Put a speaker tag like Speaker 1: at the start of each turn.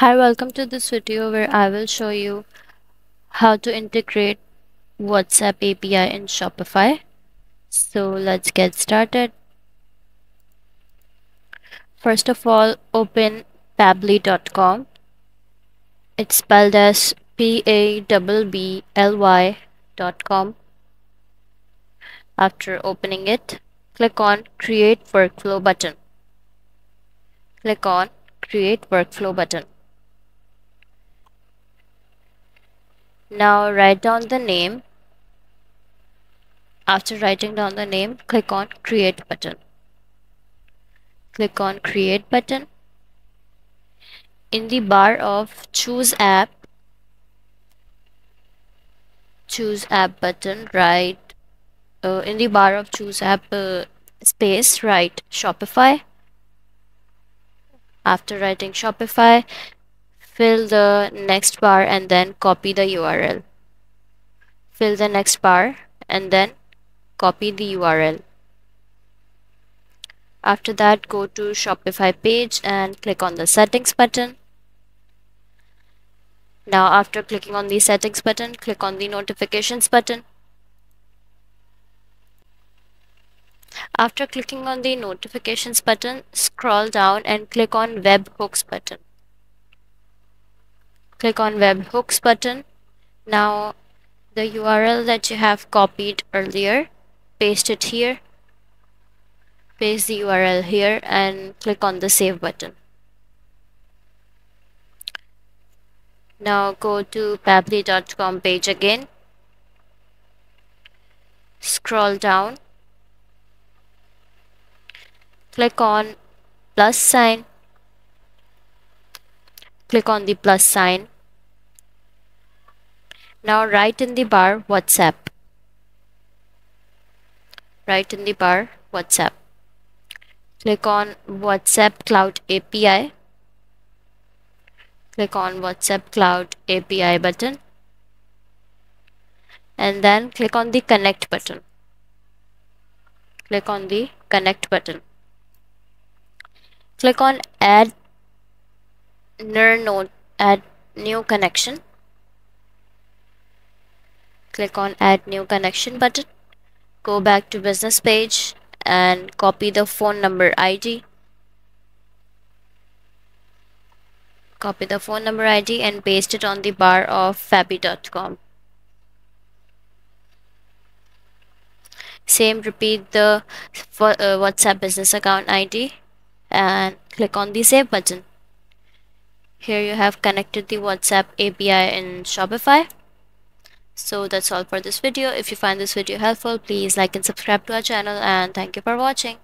Speaker 1: Hi, welcome to this video where I will show you how to integrate WhatsApp API in Shopify. So let's get started. First of all, open pabbly.com. It's spelled as P-A-B-B-L-Y.com. After opening it, click on Create Workflow button. Click on Create Workflow button. Now write down the name. After writing down the name, click on create button. Click on create button. In the bar of choose app, choose app button, write uh, in the bar of choose app uh, space, write Shopify. After writing Shopify, fill the next bar and then copy the URL. Fill the next bar and then copy the URL. After that, go to Shopify page and click on the settings button. Now after clicking on the settings button, click on the notifications button. After clicking on the notifications button, scroll down and click on webhooks button click on webhooks button. Now the URL that you have copied earlier paste it here paste the URL here and click on the save button. Now go to pabbly.com page again. Scroll down. Click on plus sign click on the plus sign. Now write in the bar WhatsApp. Write in the bar WhatsApp. Click on WhatsApp Cloud API. Click on WhatsApp Cloud API button. And then click on the connect button. Click on the connect button. Click on add ner node add new connection. Click on add new connection button. Go back to business page and copy the phone number ID copy the phone number ID and paste it on the bar of pabbly.com same repeat the uh, WhatsApp business account ID and click on the save button here you have connected the WhatsApp API in Shopify. So that's all for this video. If you find this video helpful, please like and subscribe to our channel and thank you for watching.